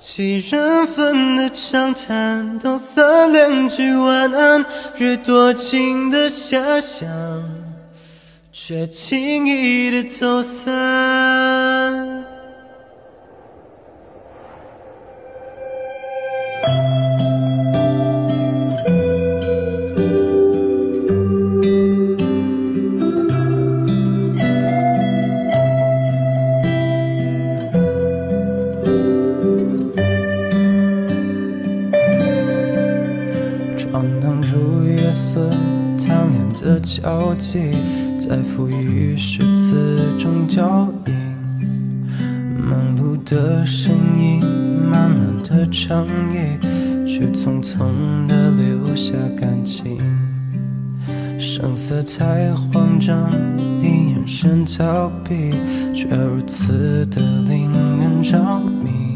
几人份的长谈，道三两句晚安，惹多情的遐想，却轻易的走散。窗灯如月色，贪恋的交集，在浮于诗词中交映。忙碌的身影，慢慢的长夜，却匆匆的留下感情。声色太慌张，你眼神逃避，却如此的令人着迷。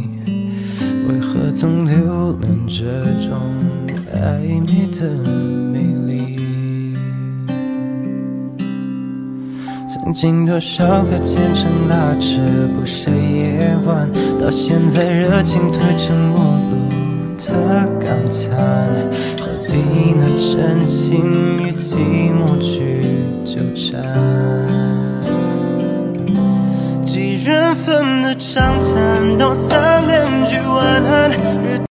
为何总留恋这暧昧的美丽？曾经多少个天真拉扯不舍夜晚，到现在热情褪成陌路的感叹，何必拿真心与寂寞去纠缠？几人份的长谈，